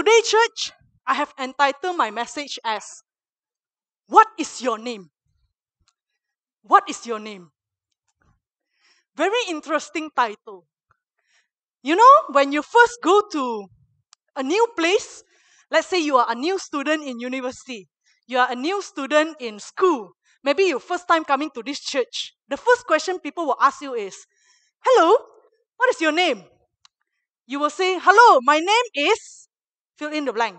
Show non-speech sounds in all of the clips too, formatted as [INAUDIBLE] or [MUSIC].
today, church, I have entitled my message as What is your name? What is your name? Very interesting title. You know, when you first go to a new place, let's say you are a new student in university, you are a new student in school, maybe you first time coming to this church, the first question people will ask you is, Hello, what is your name? You will say, Hello, my name is, fill in the blank.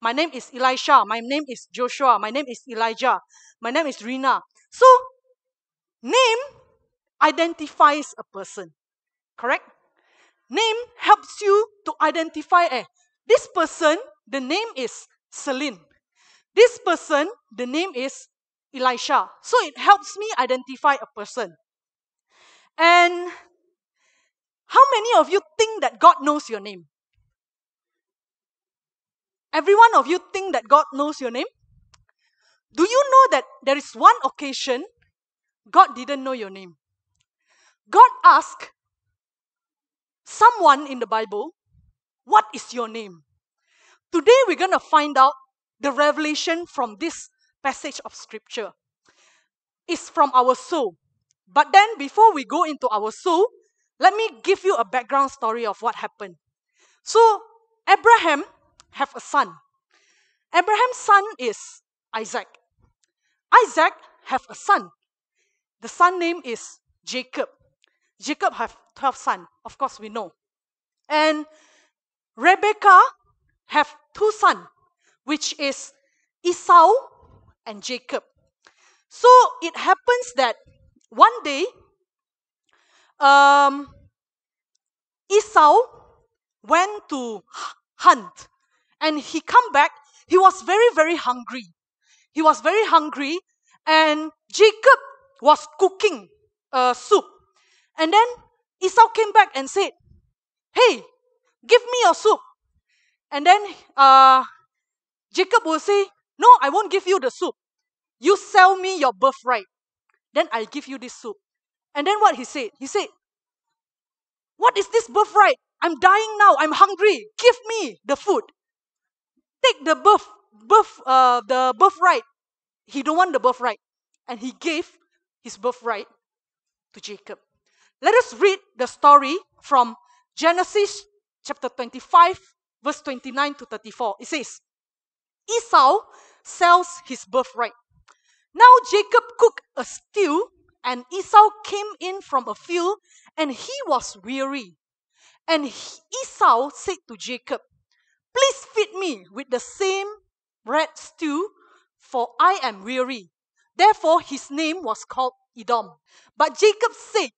My name is Elisha. My name is Joshua. My name is Elijah. My name is Rina. So, name identifies a person. Correct? Name helps you to identify eh, this person, the name is Celine. This person, the name is Elisha. So it helps me identify a person. And how many of you think that God knows your name? Every one of you think that God knows your name? Do you know that there is one occasion God didn't know your name? God asked someone in the Bible, What is your name? Today we're going to find out the revelation from this passage of scripture. It's from our soul. But then before we go into our soul, let me give you a background story of what happened. So Abraham have a son. Abraham's son is Isaac. Isaac have a son. The son name is Jacob. Jacob have 12 sons, of course we know. And Rebecca have two sons, which is Esau and Jacob. So it happens that one day, um, Esau went to hunt and he come back. He was very, very hungry. He was very hungry and Jacob was cooking a soup. And then Esau came back and said, Hey, give me your soup. And then uh, Jacob will say, No, I won't give you the soup. You sell me your birthright. Then I'll give you this soup. And then what he said? He said, What is this birthright? I'm dying now. I'm hungry. Give me the food. Take the birth, birth, uh, the birthright. He don't want the birthright. And he gave his birthright to Jacob. Let us read the story from Genesis chapter 25, verse 29 to 34. It says, Esau sells his birthright. Now Jacob cooked a stew, and Esau came in from a field, and he was weary. And Esau said to Jacob, Please feed me with the same red stew, for I am weary. Therefore, his name was called Edom. But Jacob said,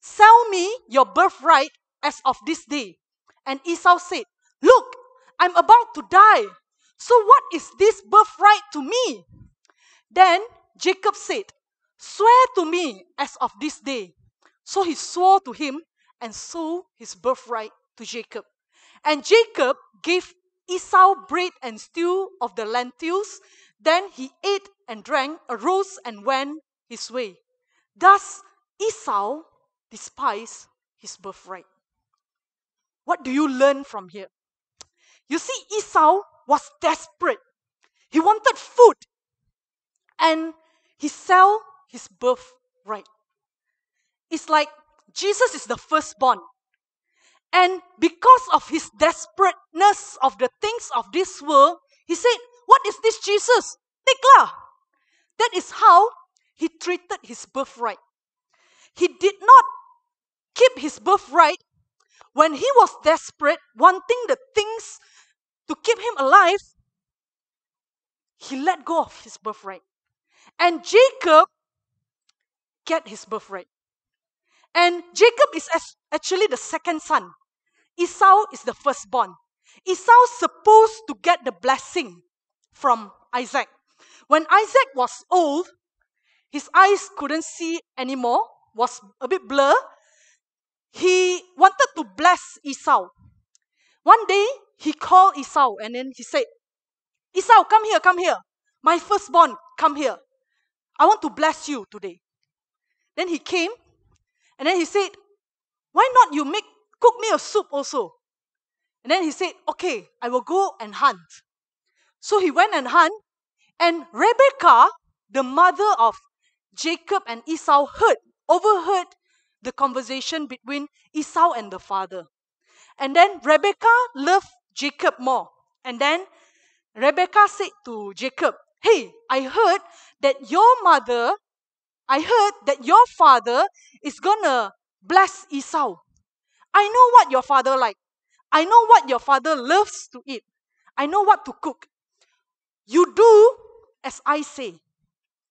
Sell me your birthright as of this day. And Esau said, Look, I'm about to die. So what is this birthright to me? Then Jacob said, Swear to me as of this day. So he swore to him and sold his birthright to Jacob. And Jacob gave Esau bread and stew of the lentils. Then he ate and drank, arose and went his way. Thus Esau despised his birthright. What do you learn from here? You see, Esau was desperate. He wanted food. And he sell his birthright. It's like Jesus is the firstborn. And because of his desperateness of the things of this world, he said, What is this Jesus? Take lah. That is how he treated his birthright. He did not keep his birthright when he was desperate, wanting the things to keep him alive, he let go of his birthright. And Jacob get his birthright. And Jacob is actually the second son. Esau is the firstborn. Esau supposed to get the blessing from Isaac. When Isaac was old, his eyes couldn't see anymore, was a bit blur, he wanted to bless Esau. One day, he called Esau and then he said, Esau, come here, come here. My firstborn, come here. I want to bless you today. Then he came and then he said, Why not you make cook me a soup also? And then he said, Okay, I will go and hunt. So he went and hunt, and Rebecca, the mother of Jacob and Esau, heard, overheard the conversation between Esau and the father. And then Rebecca loved Jacob more. And then Rebecca said to Jacob, Hey, I heard that your mother, I heard that your father is gonna bless Esau. I know what your father like. I know what your father loves to eat. I know what to cook. You do as I say.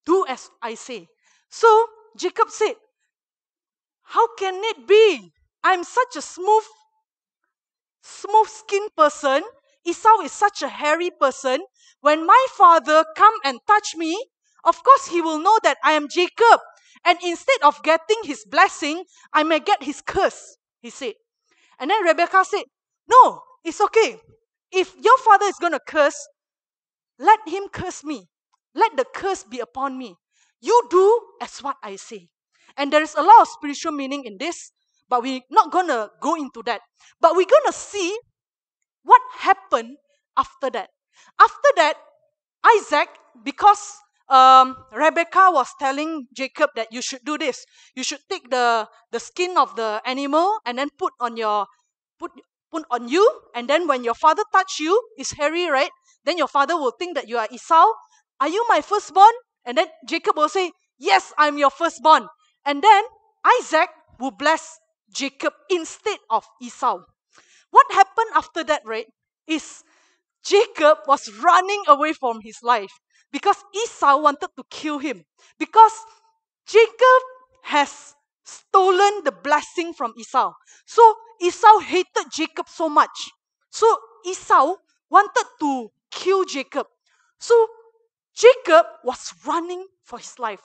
Do as I say. So Jacob said, How can it be? I'm such a smooth, smooth skinned person. Esau is such a hairy person. When my father come and touch me, of course he will know that I am Jacob. And instead of getting his blessing, I may get his curse, he said. And then Rebecca said, No, it's okay. If your father is going to curse, let him curse me. Let the curse be upon me. You do as what I say. And there is a lot of spiritual meaning in this, but we're not going to go into that. But we're going to see what happened after that. After that, Isaac, because um, Rebecca was telling Jacob that you should do this. You should take the, the skin of the animal and then put on your put put on you, and then when your father touch you, it's hairy, right? Then your father will think that you are Esau. Are you my firstborn? And then Jacob will say, Yes, I'm your firstborn. And then Isaac will bless Jacob instead of Esau. What happened after that, right? Is Jacob was running away from his life because Esau wanted to kill him. Because Jacob has stolen the blessing from Esau. So Esau hated Jacob so much. So Esau wanted to kill Jacob. So Jacob was running for his life.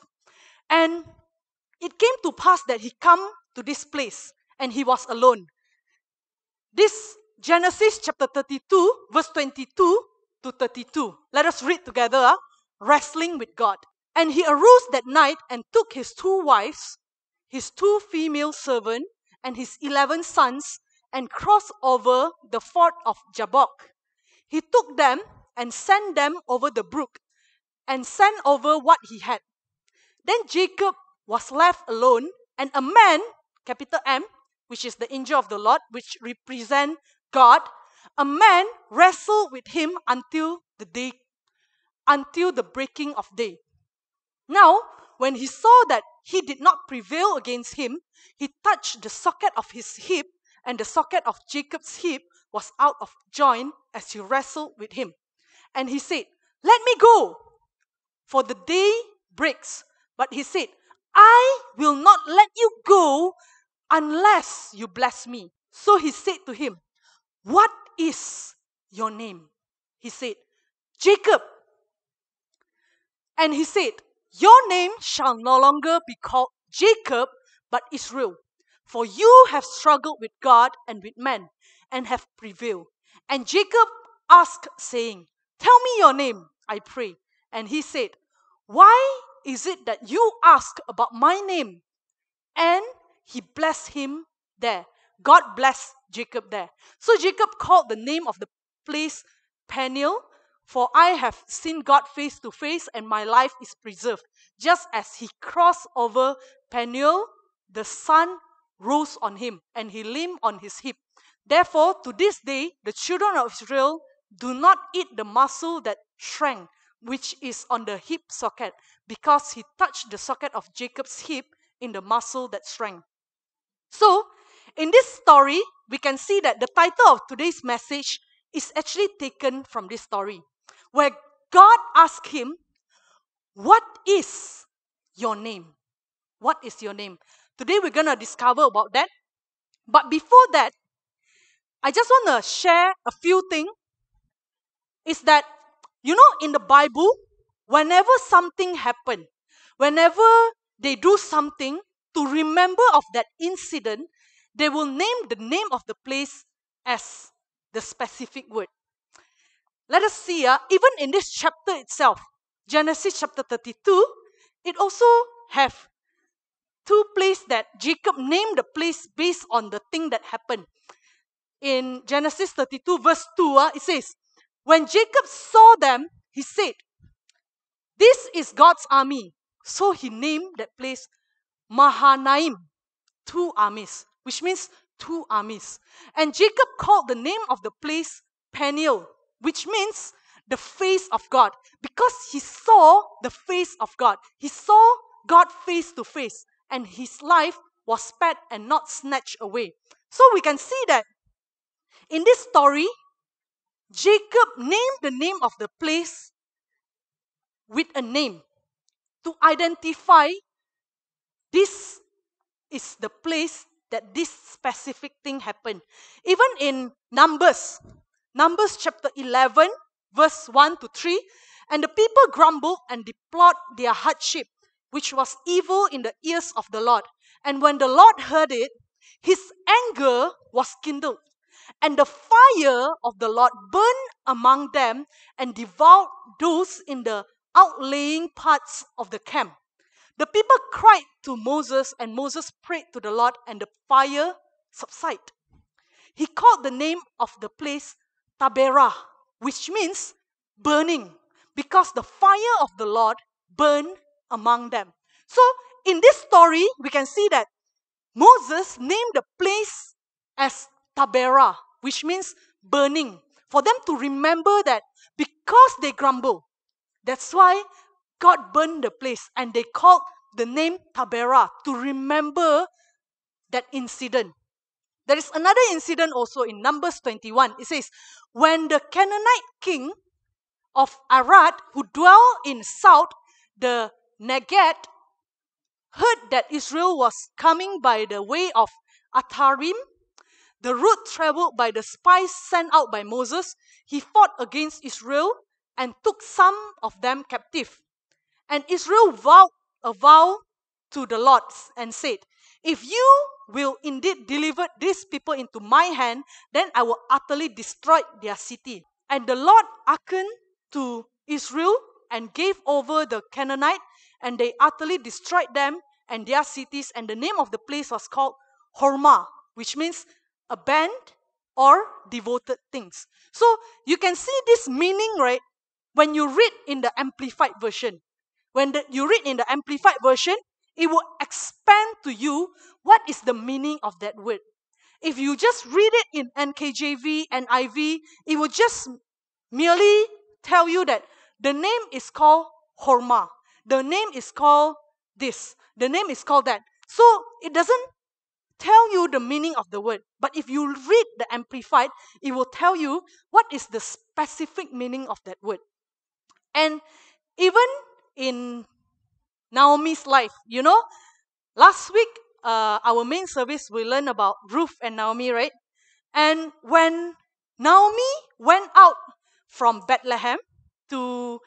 And it came to pass that he come to this place and he was alone. This Genesis chapter 32, verse 22 to 32. Let us read together, uh, wrestling with God. And he arose that night and took his two wives, his two female servants, and his eleven sons, and crossed over the ford of Jabbok. He took them and sent them over the brook, and sent over what he had. Then Jacob was left alone, and a man, capital M, which is the angel of the Lord, which represent God, a man wrestled with him until the day, until the breaking of day. Now, when he saw that he did not prevail against him, he touched the socket of his hip, and the socket of Jacob's hip was out of joint as he wrestled with him. And he said, Let me go, for the day breaks. But he said, I will not let you go unless you bless me. So he said to him, What is your name? He said, Jacob. And he said, Your name shall no longer be called Jacob, but Israel. For you have struggled with God and with men, and have prevailed. And Jacob asked, saying, Tell me your name, I pray. And he said, Why is it that you ask about my name? And he blessed him there. God blessed Jacob there. So Jacob called the name of the place Peniel, for I have seen God face to face, and my life is preserved. Just as he crossed over Peniel, the sun rose on him, and he leaned on his hip. Therefore, to this day, the children of Israel do not eat the muscle that shrank, which is on the hip socket, because he touched the socket of Jacob's hip in the muscle that shrank. So, in this story, we can see that the title of today's message is actually taken from this story, where God asked him, What is your name? What is your name? Today we're going to discover about that. But before that, I just want to share a few things. Is that, you know, in the Bible, whenever something happened, whenever they do something to remember of that incident, they will name the name of the place as the specific word. Let us see, uh, even in this chapter itself, Genesis chapter 32, it also have two places that Jacob named the place based on the thing that happened. in Genesis 32, verse 2, uh, it says, When Jacob saw them, he said, This is God's army. So he named that place Mahanaim, two armies, which means two armies. And Jacob called the name of the place Peniel, which means the face of God, because he saw the face of God. He saw God face to face, and his life was spared and not snatched away. So we can see that in this story, Jacob named the name of the place with a name to identify this is the place that this specific thing happened. Even in Numbers, Numbers chapter 11, verse 1 to 3, and the people grumbled and deplored their hardship, which was evil in the ears of the Lord. And when the Lord heard it, his anger was kindled, and the fire of the Lord burned among them and devoured those in the outlying parts of the camp. The people cried to Moses, and Moses prayed to the Lord, and the fire subsided. He called the name of the place Taberah, which means burning, because the fire of the Lord burned among them. So, in this story, we can see that Moses named the place as Taberah, which means burning, for them to remember that because they grumble, that's why God burned the place and they called the name Taberah to remember that incident. There is another incident also in Numbers 21. It says, When the Canaanite king of Arad, who dwelt in south, the Negev, heard that Israel was coming by the way of Atarim, the route traveled by the spies sent out by Moses, he fought against Israel and took some of them captive. And Israel vowed a vow to the Lord and said, If you will indeed deliver these people into my hand, then I will utterly destroy their city. And the Lord hearkened to Israel and gave over the Canaanite, and they utterly destroyed them and their cities. And the name of the place was called Hormah, which means abandoned or devoted things. So you can see this meaning, right? When you read in the Amplified Version, when the, you read in the Amplified Version, it will expand to you what is the meaning of that word. If you just read it in NKJV and NIV, it will just merely tell you that the name is called Hormah. The name is called this. The name is called that. So it doesn't tell you the meaning of the word. But if you read the Amplified, it will tell you what is the specific meaning of that word. And even in Naomi's life, you know, last week, uh, our main service, we learned about Ruth and Naomi, right? And when Naomi went out from Bethlehem to,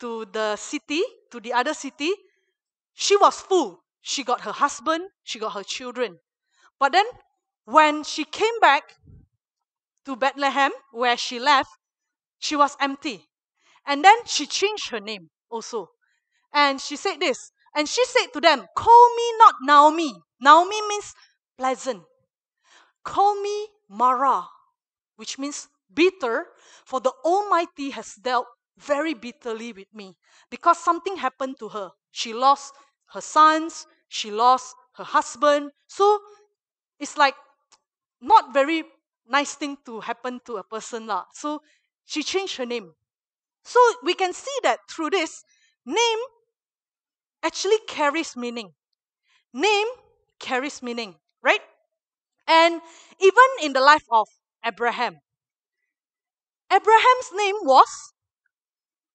to the city, to the other city, she was full. She got her husband, she got her children. But then when she came back to Bethlehem, where she left, she was empty. And then she changed her name also. And she said this, and she said to them, Call me not Naomi. Naomi means pleasant. Call me Mara, which means bitter, for the Almighty has dealt very bitterly with me because something happened to her. She lost her sons, she lost her husband. So it's like not very nice thing to happen to a person. La. So she changed her name. So we can see that through this, name actually carries meaning. Name carries meaning, right? And even in the life of Abraham, Abraham's name was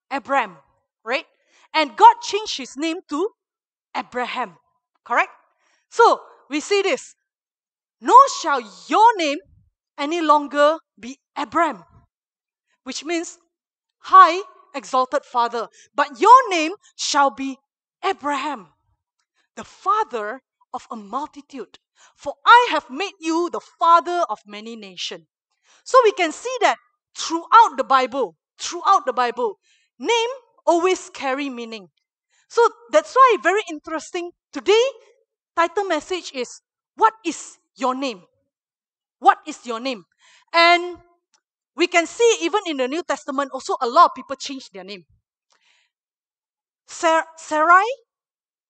Abram, right? And God changed his name to Abraham, correct? So we see this. Nor shall your name any longer be Abram, which means high exalted father, but your name shall be Abraham, the father of a multitude. For I have made you the father of many nations. So we can see that throughout the Bible, throughout the Bible, name always carry meaning. So that's why very interesting. Today, title message is what is your name? What is your name? And we can see even in the New Testament, also a lot of people change their name. Sar- Sarai,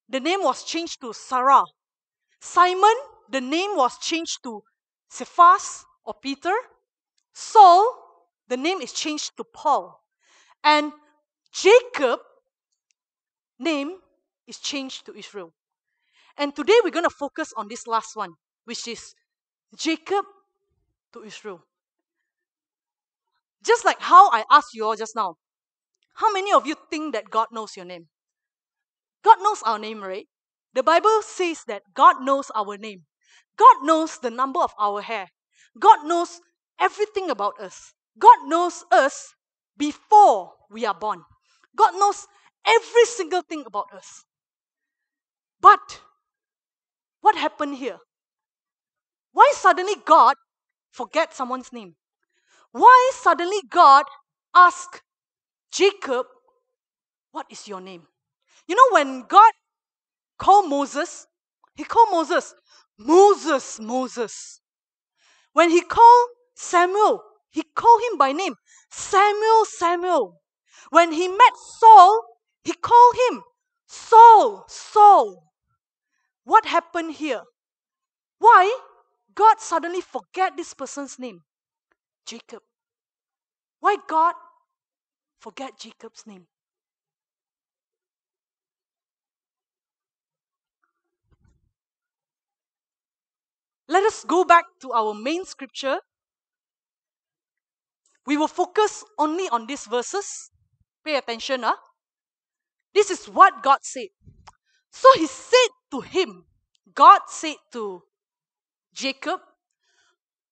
the name was changed to Sarah. Simon, the name was changed to Cephas or Peter. Saul, the name is changed to Paul. And Jacob, name is changed to Israel. And today we're going to focus on this last one, which is Jacob to Israel. Just like how I asked you all just now, how many of you think that God knows your name? God knows our name, right? The Bible says that God knows our name. God knows the number of our hair. God knows everything about us. God knows us before we are born. God knows every single thing about us. But what happened here? Why suddenly God forget someone's name? Why suddenly God ask Jacob, What is your name? You know, when God called Moses, he called Moses, Moses, Moses. When he called Samuel, he called him by name, Samuel, Samuel. When he met Saul, he called him Saul, Saul. What happened here? Why God suddenly forget this person's name? Jacob. Why God forget Jacob's name? Let us go back to our main scripture. We will focus only on these verses. Pay attention, huh? This is what God said. So he said to him, God said to Jacob,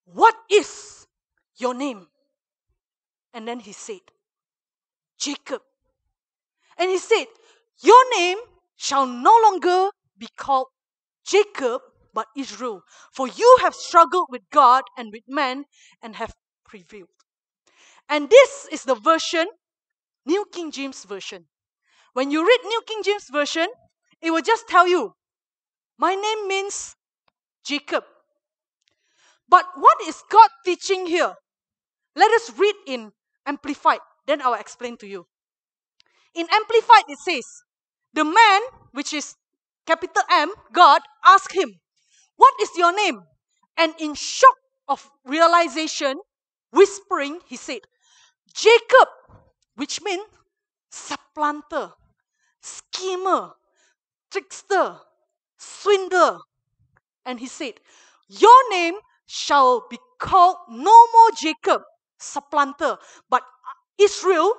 What is your name? And then he said, Jacob. And he said, Your name shall no longer be called Jacob, but Israel. For you have struggled with God and with man and have prevailed. And this is the version, New King James Version. When you read New King James Version, it will just tell you, My name means Jacob. But what is God teaching here? Let us read in Amplified, then I'll explain to you. In Amplified, it says, The man, which is capital M, God, asked him, What is your name? And in shock of realization, whispering, he said, Jacob, which means supplanter, schemer, trickster, swindler. And he said, Your name shall be called no more Jacob, supplanter, but Israel,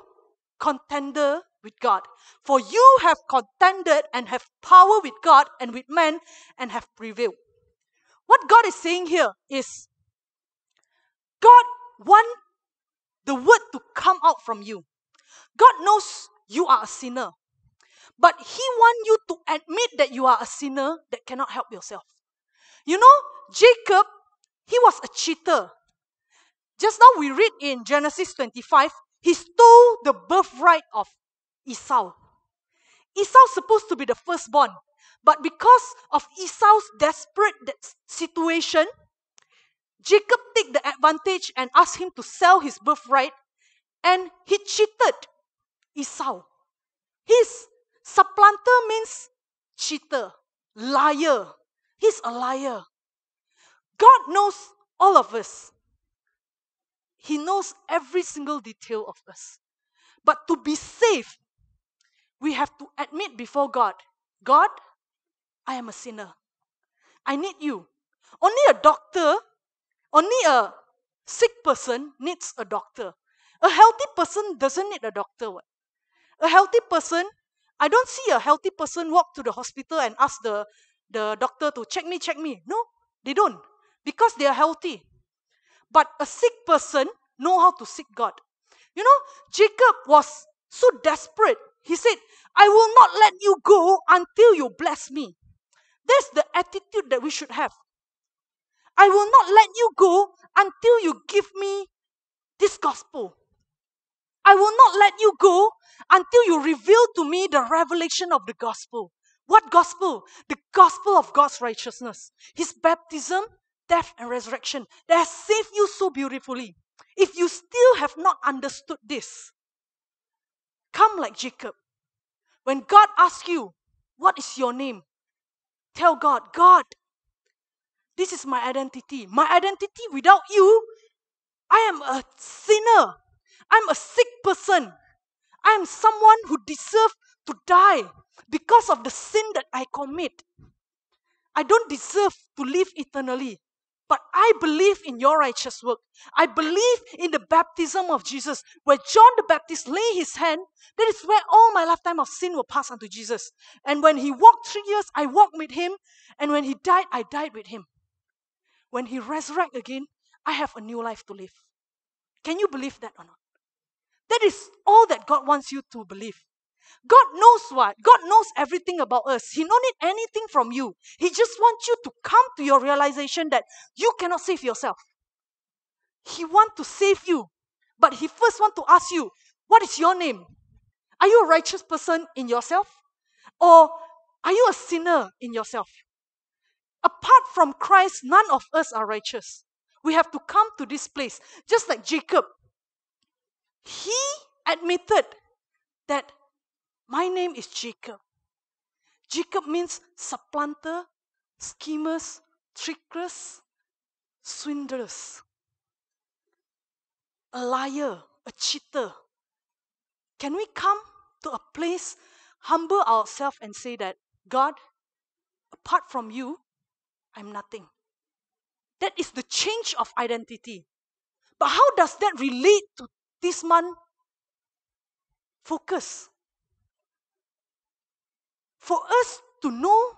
contender with God. For you have contended and have power with God and with men and have prevailed. What God is saying here is God want the word to come out from you. God knows you are a sinner. But he want you to admit that you are a sinner that cannot help yourself. You know, Jacob, he was a cheater. Just now we read in Genesis 25, he stole the birthright of Esau. Esau supposed to be the firstborn, but because of Esau's desperate situation, Jacob took the advantage and asked him to sell his birthright, and he cheated Esau. His supplanter means cheater, liar. He's a liar. God knows all of us. He knows every single detail of us. But to be safe, we have to admit before God God, I am a sinner. I need you. Only a doctor, only a sick person needs a doctor. A healthy person doesn't need a doctor. A healthy person, I don't see a healthy person walk to the hospital and ask the, the doctor to check me, check me. No, they don't. Because they are healthy. But a sick person know how to seek God. You know, Jacob was so desperate. He said, I will not let you go until you bless me. That's the attitude that we should have. I will not let you go until you give me this gospel. I will not let you go until you reveal to me the revelation of the gospel. What gospel? The gospel of God's righteousness. His baptism, death, and resurrection that has saved you so beautifully. If you still have not understood this, come like Jacob. When God asks you, What is your name? Tell God, God, this is my identity. My identity without you, I am a sinner. I'm a sick person. I am someone who deserves to die because of the sin that I commit. I don't deserve to live eternally. But I believe in your righteous work. I believe in the baptism of Jesus. Where John the Baptist lay his hand, that is where all my lifetime of sin will pass unto Jesus. And when he walked three years, I walked with him. And when he died, I died with him. When he resurrected again, I have a new life to live. Can you believe that or not? That is all that God wants you to believe. God knows what? God knows everything about us. He don't need anything from you. He just wants you to come to your realization that you cannot save yourself. He wants to save you. But he first wants to ask you, what is your name? Are you a righteous person in yourself? Or are you a sinner in yourself? Apart from Christ, none of us are righteous. We have to come to this place. Just like Jacob, he admitted that my name is Jacob. Jacob means supplanter, schemers, trickers, swindlers, a liar, a cheater. Can we come to a place, humble ourselves, and say that, God, apart from you, I'm nothing? That is the change of identity. But how does that relate to this month? Focus for us to know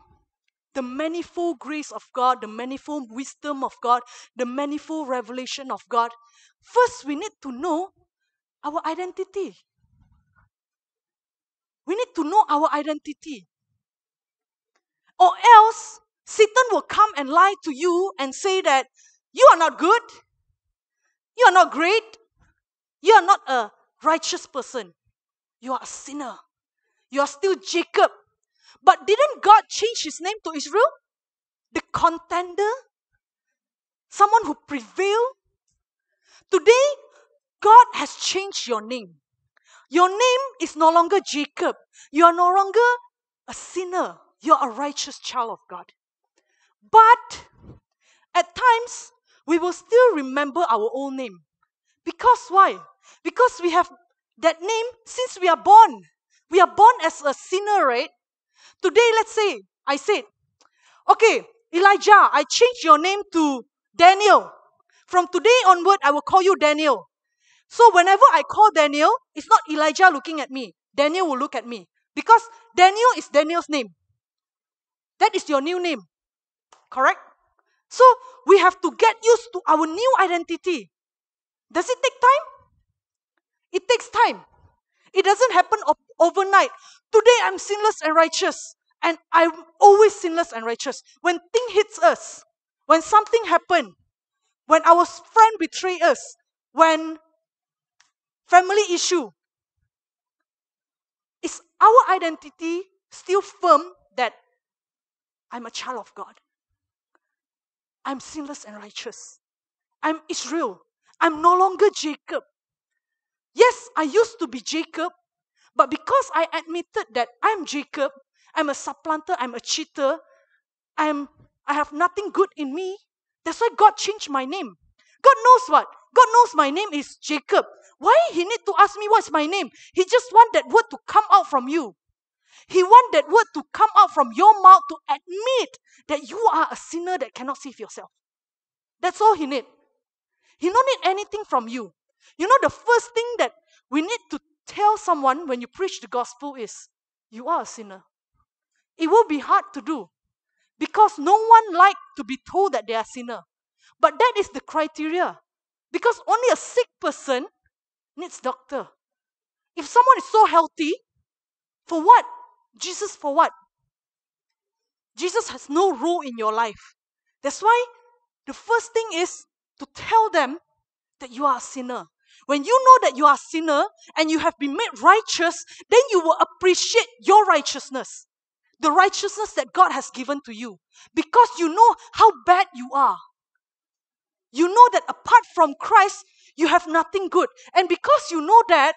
the manifold grace of God, the manifold wisdom of God, the manifold revelation of God, first we need to know our identity. We need to know our identity. Or else, Satan will come and lie to you and say that you are not good, you are not great, you are not a righteous person, you are a sinner, you are still Jacob, but didn't God change his name to Israel? The contender? Someone who prevailed? Today, God has changed your name. Your name is no longer Jacob. You are no longer a sinner. You're a righteous child of God. But at times, we will still remember our old name. Because why? Because we have that name since we are born. We are born as a sinner, right? Today, let's say, I said, okay, Elijah, I changed your name to Daniel. From today onward, I will call you Daniel. So whenever I call Daniel, it's not Elijah looking at me. Daniel will look at me. Because Daniel is Daniel's name. That is your new name. Correct? So we have to get used to our new identity. Does it take time? It takes time. It doesn't happen overnight. Today I'm sinless and righteous. And I'm always sinless and righteous. When thing hits us, when something happened, when our friend betray us, when family issue, is our identity still firm that I'm a child of God? I'm sinless and righteous. I'm Israel. I'm no longer Jacob. Yes, I used to be Jacob, but because I admitted that I'm Jacob, I'm a supplanter, I'm a cheater, I'm I have nothing good in me, that's why God changed my name. God knows what? God knows my name is Jacob. Why he need to ask me what's my name? He just want that word to come out from you. He want that word to come out from your mouth to admit that you are a sinner that cannot save yourself. That's all he need. He don't need anything from you. You know the first thing that we need to tell someone when you preach the gospel is you are a sinner. It will be hard to do because no one likes to be told that they are sinner. But that is the criteria because only a sick person needs doctor. If someone is so healthy, for what? Jesus for what? Jesus has no role in your life. That's why the first thing is to tell them that you are a sinner. When you know that you are a sinner and you have been made righteous, then you will appreciate your righteousness. The righteousness that God has given to you. Because you know how bad you are. You know that apart from Christ, you have nothing good. And because you know that,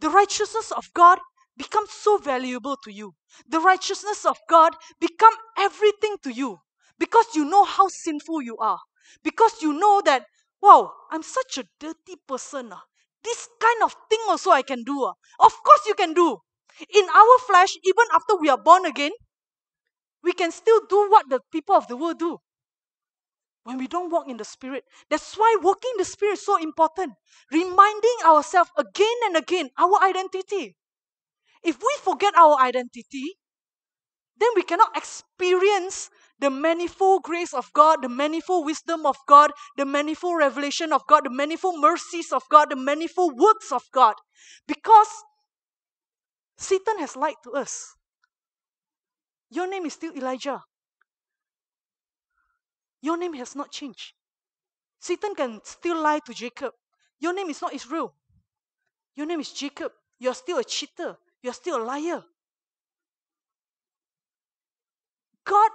the righteousness of God becomes so valuable to you. The righteousness of God become everything to you because you know how sinful you are. Because you know that, wow, I'm such a dirty person. Uh. This kind of thing also I can do. Uh. Of course you can do. In our flesh, even after we are born again, we can still do what the people of the world do when we don't walk in the Spirit. That's why walking the Spirit is so important. Reminding ourselves again and again our identity. If we forget our identity, then we cannot experience the manifold grace of God, the manifold wisdom of God, the manifold revelation of God, the manifold mercies of God, the manifold works of God. Because Satan has lied to us. Your name is still Elijah. Your name has not changed. Satan can still lie to Jacob. Your name is not Israel. Your name is Jacob. You're still a cheater. You're still a liar. God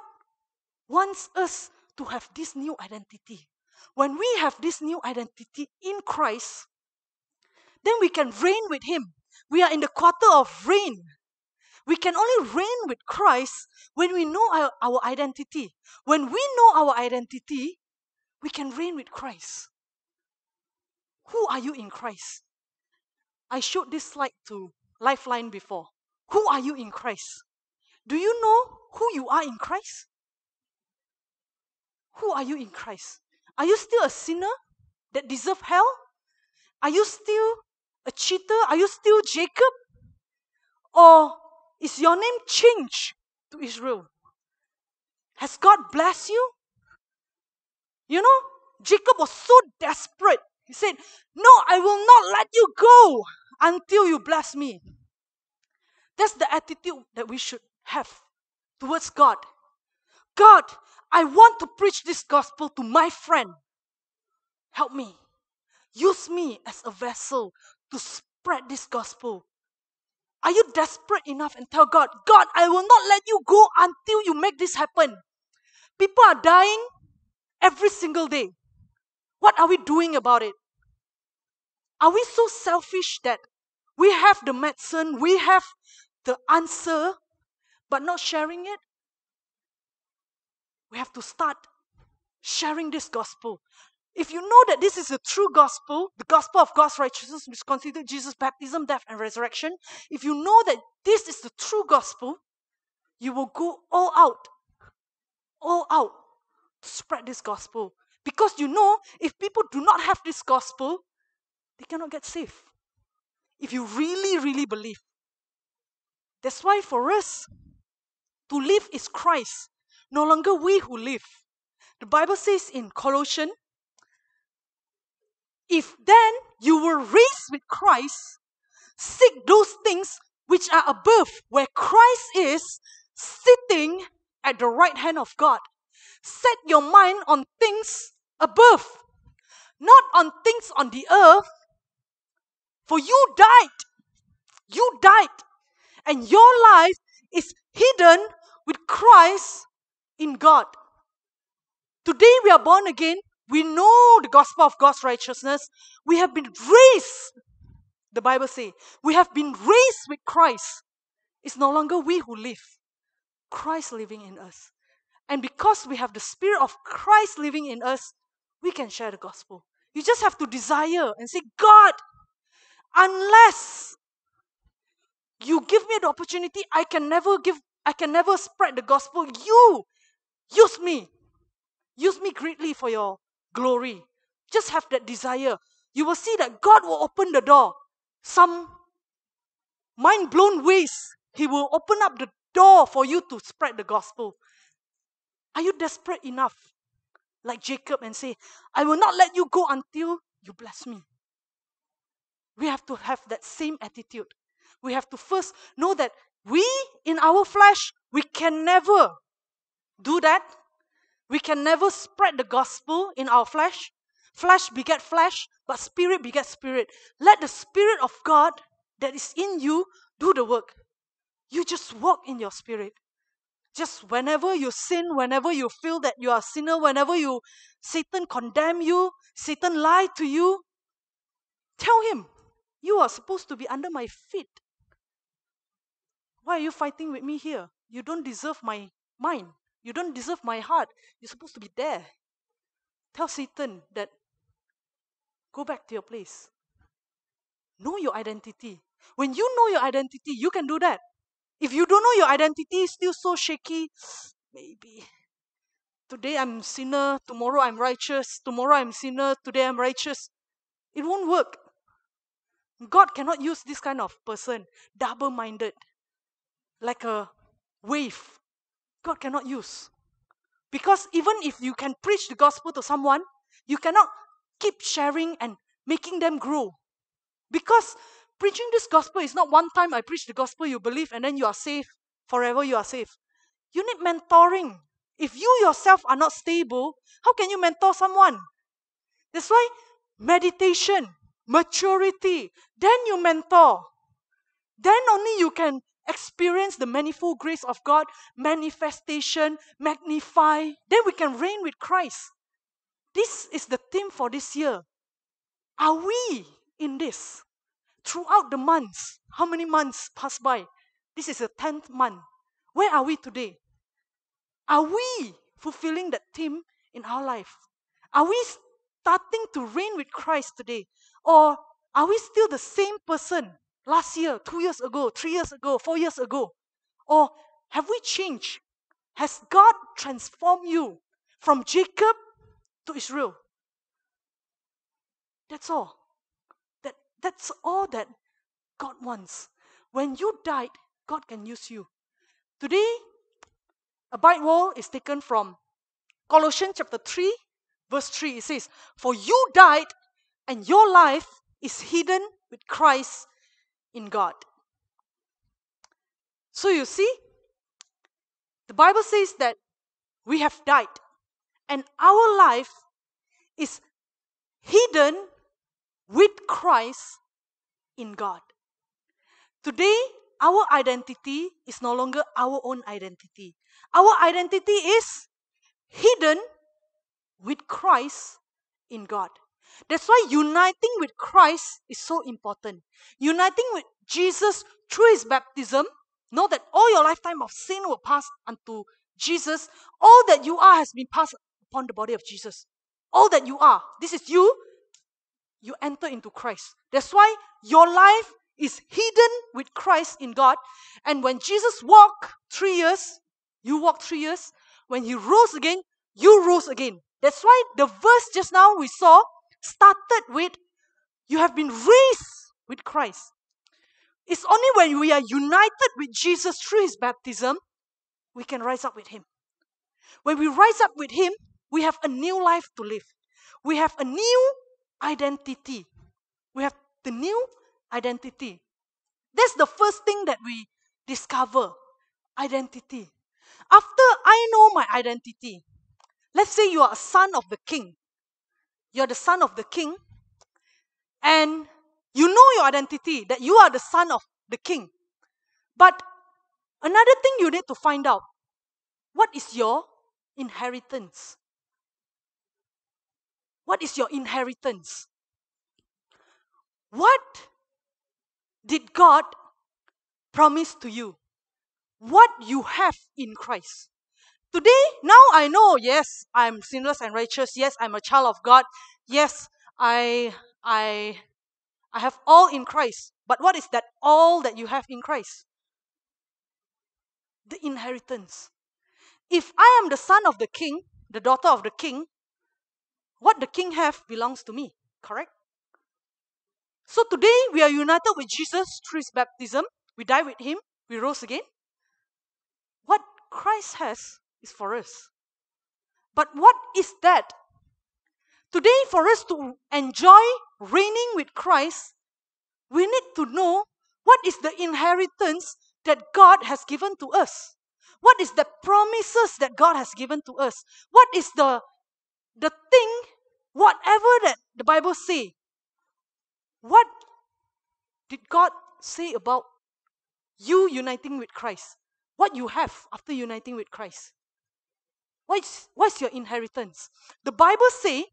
wants us to have this new identity. When we have this new identity in Christ, then we can reign with Him. We are in the quarter of reign. We can only reign with Christ when we know our, our identity. When we know our identity, we can reign with Christ. Who are you in Christ? I showed this slide to Lifeline before. Who are you in Christ? Do you know who you are in Christ? Who are you in Christ? Are you still a sinner that deserve hell? Are you still a cheater? Are you still Jacob? Or is your name changed to Israel? Has God blessed you? You know, Jacob was so desperate. He said, No, I will not let you go until you bless me. That's the attitude that we should have towards God. God, I want to preach this gospel to my friend. Help me. Use me as a vessel to spread this gospel. Are you desperate enough and tell God, God, I will not let you go until you make this happen? People are dying every single day. What are we doing about it? Are we so selfish that we have the medicine, we have the answer, but not sharing it? We have to start sharing this gospel. If you know that this is a true gospel, the gospel of God's righteousness, which considered Jesus' baptism, death, and resurrection, if you know that this is the true gospel, you will go all out, all out to spread this gospel. Because you know, if people do not have this gospel, they cannot get saved. If you really, really believe. That's why for us, to live is Christ, no longer we who live. The Bible says in Colossians if then you were raised with Christ, seek those things which are above, where Christ is sitting at the right hand of God. Set your mind on things above, not on things on the earth. For you died. You died. And your life is hidden with Christ in God. Today we are born again we know the gospel of God's righteousness. We have been raised, the Bible says, we have been raised with Christ. It's no longer we who live, Christ living in us. And because we have the Spirit of Christ living in us, we can share the gospel. You just have to desire and say, God, unless you give me the opportunity, I can never give, I can never spread the gospel. You use me. Use me greatly for your glory. Just have that desire. You will see that God will open the door. Some mind blown ways, He will open up the door for you to spread the gospel. Are you desperate enough, like Jacob, and say, I will not let you go until you bless me? We have to have that same attitude. We have to first know that we, in our flesh, we can never do that we can never spread the gospel in our flesh. Flesh beget flesh, but spirit beget spirit. Let the spirit of God that is in you do the work. You just walk in your spirit. Just whenever you sin, whenever you feel that you are a sinner, whenever you Satan condemn you, Satan lie to you, tell him, you are supposed to be under my feet. Why are you fighting with me here? You don't deserve my mind. You don't deserve my heart. You're supposed to be there. Tell Satan that go back to your place. Know your identity. When you know your identity, you can do that. If you don't know your identity, still so shaky, [SIGHS] maybe. Today I'm sinner, tomorrow I'm righteous, tomorrow I'm sinner, today I'm righteous. It won't work. God cannot use this kind of person, double minded, like a wave. God cannot use. Because even if you can preach the gospel to someone, you cannot keep sharing and making them grow. Because preaching this gospel is not one time I preach the gospel, you believe, and then you are safe. Forever you are safe. You need mentoring. If you yourself are not stable, how can you mentor someone? That's why meditation, maturity, then you mentor. Then only you can experience the manifold grace of God, manifestation, magnify. Then we can reign with Christ. This is the theme for this year. Are we in this? Throughout the months, how many months pass by? This is the 10th month. Where are we today? Are we fulfilling that theme in our life? Are we starting to reign with Christ today? Or are we still the same person last year, two years ago, three years ago, four years ago? Or have we changed? Has God transformed you from Jacob to Israel? That's all. That, that's all that God wants. When you died, God can use you. Today, a bite wall is taken from Colossians chapter 3, verse 3. It says, For you died, and your life is hidden with Christ in God. So you see, the Bible says that we have died, and our life is hidden with Christ in God. Today, our identity is no longer our own identity. Our identity is hidden with Christ in God. That's why uniting with Christ is so important. Uniting with Jesus through his baptism, know that all your lifetime of sin will pass unto Jesus. All that you are has been passed upon the body of Jesus. All that you are, this is you, you enter into Christ. That's why your life is hidden with Christ in God. And when Jesus walked three years, you walked three years. When he rose again, you rose again. That's why the verse just now we saw started with you have been raised with Christ. It's only when we are united with Jesus through his baptism we can rise up with him. When we rise up with him, we have a new life to live. We have a new identity. We have the new identity. That's the first thing that we discover identity. After I know my identity, let's say you are a son of the king. You're the son of the king, and you know your identity that you are the son of the king. But another thing you need to find out what is your inheritance? What is your inheritance? What did God promise to you? What you have in Christ. Today, now I know, yes, I'm sinless and righteous. Yes, I'm a child of God. Yes, I I I have all in Christ. But what is that all that you have in Christ? The inheritance. If I am the son of the king, the daughter of the king, what the king have belongs to me, correct? So today we are united with Jesus through his baptism. We die with him, we rose again. What Christ has is for us. But what is that? Today, for us to enjoy reigning with Christ, we need to know what is the inheritance that God has given to us. What is the promises that God has given to us? What is the the thing, whatever that the Bible say? What did God say about you uniting with Christ? what you have after uniting with Christ. What's, what's your inheritance? The Bible say,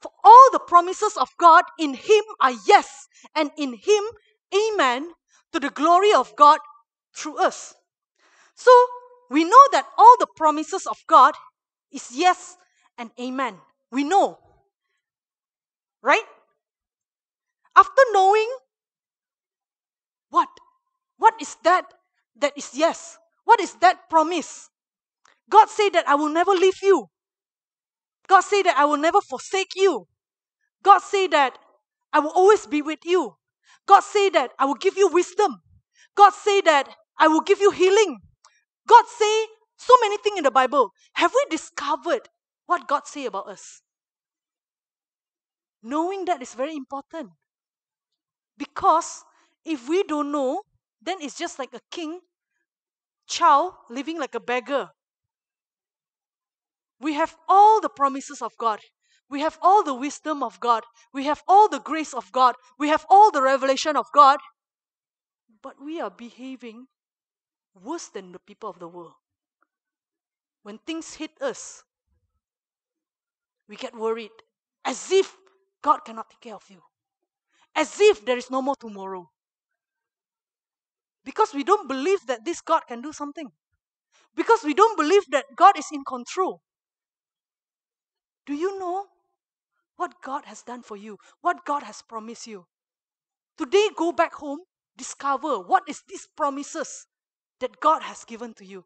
for all the promises of God in Him are yes, and in Him, amen, to the glory of God through us. So we know that all the promises of God is yes and amen. We know. Right? After knowing what? What is that that is yes? What is that promise? God said that I will never leave you. God said that I will never forsake you. God said that I will always be with you. God said that I will give you wisdom. God said that I will give you healing. God say so many things in the Bible. Have we discovered what God say about us? Knowing that is very important. Because if we don't know, then it's just like a king child living like a beggar. We have all the promises of God. We have all the wisdom of God. We have all the grace of God. We have all the revelation of God. But we are behaving worse than the people of the world. When things hit us, we get worried as if God cannot take care of you, as if there is no more tomorrow. Because we don't believe that this God can do something. Because we don't believe that God is in control. Do you know what God has done for you? What God has promised you? Today, go back home, discover what is these promises that God has given to you.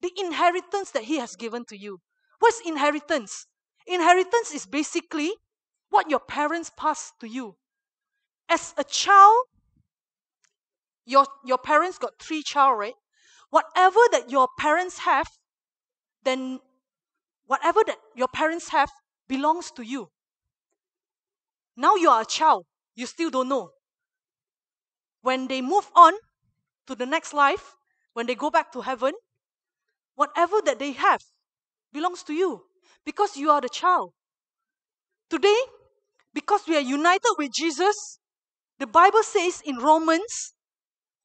The inheritance that He has given to you. What's inheritance? Inheritance is basically what your parents passed to you. As a child, your, your parents got three child, right? Whatever that your parents have, then whatever that your parents have belongs to you. Now you are a child, you still don't know. When they move on to the next life, when they go back to heaven, whatever that they have belongs to you because you are the child. Today, because we are united with Jesus, the Bible says in Romans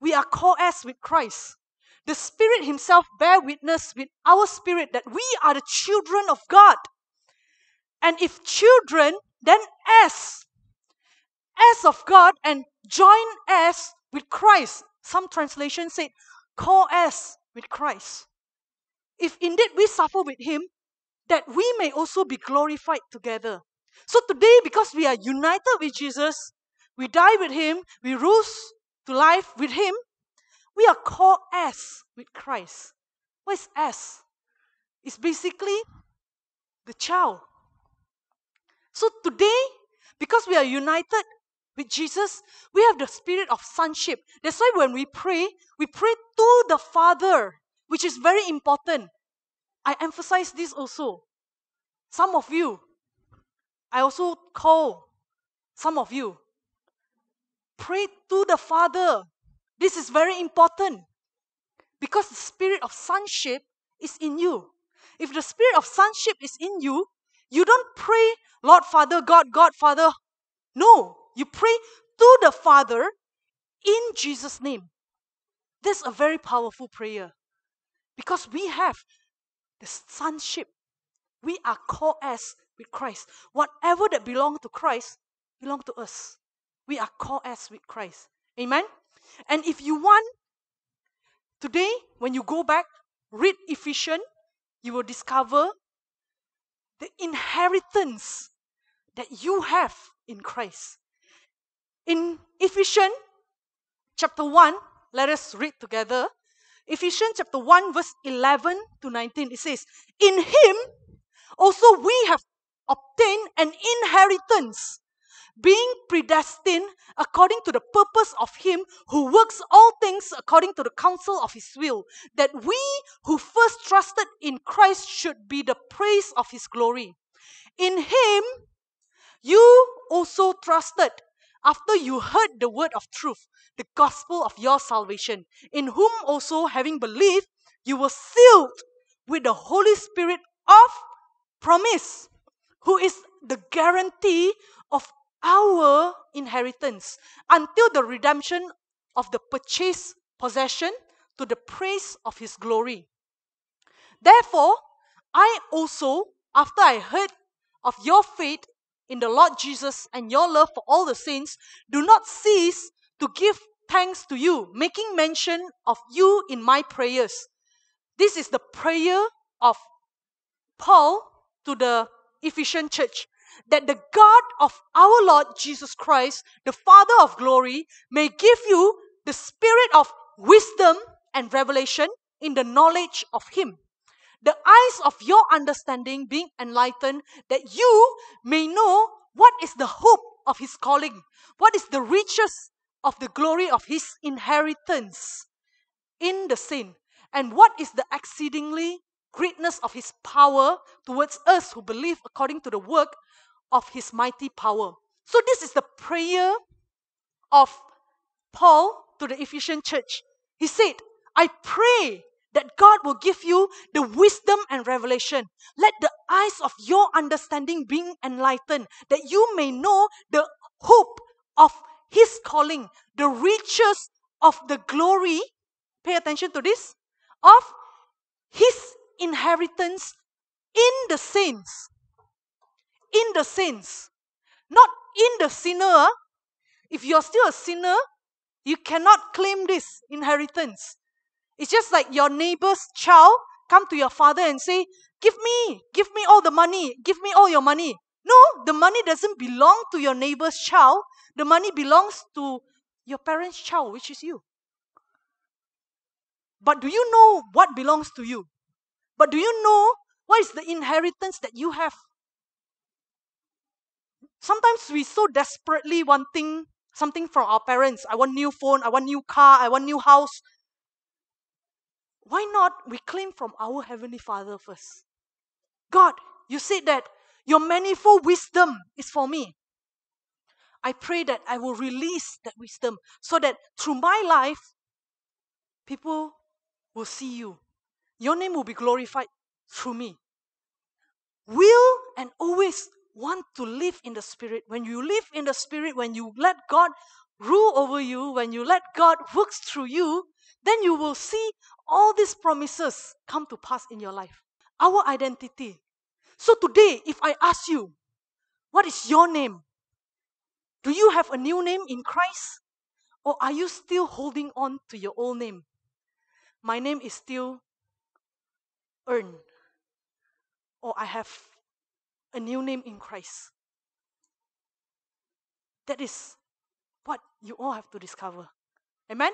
we are co-heirs with Christ. The Spirit Himself bear witness with our spirit that we are the children of God. And if children, then heirs, heirs of God, and join heirs with Christ. Some translations say co-heirs with Christ. If indeed we suffer with Him, that we may also be glorified together. So today, because we are united with Jesus, we die with Him, we rose to life with Him, we are called as with Christ. What is as? It's basically the child. So today, because we are united with Jesus, we have the spirit of sonship. That's why when we pray, we pray to the Father, which is very important. I emphasize this also. Some of you, I also call some of you Pray to the Father. This is very important because the spirit of sonship is in you. If the spirit of sonship is in you, you don't pray, Lord Father, God, God, Father. No, you pray to the Father in Jesus' name. This is a very powerful prayer because we have the sonship. We are co-heirs with Christ. Whatever that belongs to Christ belong to us we are called as with Christ. Amen? And if you want, today, when you go back, read Ephesians, you will discover the inheritance that you have in Christ. In Ephesians chapter 1, let us read together. Ephesians chapter 1, verse 11 to 19, it says, In him also we have obtained an inheritance being predestined according to the purpose of Him who works all things according to the counsel of His will, that we who first trusted in Christ should be the praise of His glory. In Him, you also trusted after you heard the word of truth, the gospel of your salvation, in whom also, having believed, you were sealed with the Holy Spirit of promise, who is the guarantee of our inheritance until the redemption of the purchased possession to the praise of his glory. Therefore, I also, after I heard of your faith in the Lord Jesus and your love for all the saints, do not cease to give thanks to you, making mention of you in my prayers. This is the prayer of Paul to the Ephesian church that the God of our Lord Jesus Christ, the Father of glory, may give you the spirit of wisdom and revelation in the knowledge of Him. The eyes of your understanding being enlightened, that you may know what is the hope of His calling, what is the riches of the glory of His inheritance in the saint, and what is the exceedingly greatness of His power towards us who believe according to the work of His mighty power. So, this is the prayer of Paul to the Ephesian church. He said, I pray that God will give you the wisdom and revelation. Let the eyes of your understanding be enlightened, that you may know the hope of His calling, the riches of the glory. Pay attention to this of His inheritance in the saints. In the saints, not in the sinner. If you're still a sinner, you cannot claim this inheritance. It's just like your neighbor's child come to your father and say, Give me, give me all the money, give me all your money. No, the money doesn't belong to your neighbor's child. The money belongs to your parents' child, which is you. But do you know what belongs to you? But do you know what is the inheritance that you have? Sometimes we so desperately wanting something from our parents. I want new phone, I want new car, I want new house why not we claim from our Heavenly Father first? God, you said that your manifold wisdom is for me. I pray that I will release that wisdom so that through my life, people will see you. Your name will be glorified through me. Will and always want to live in the Spirit. When you live in the Spirit, when you let God rule over you, when you let God work through you, then you will see all these promises come to pass in your life. Our identity. So today, if I ask you, what is your name? Do you have a new name in Christ? Or are you still holding on to your old name? My name is still Ern. Or I have a new name in Christ. That is what you all have to discover. Amen?